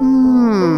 うー。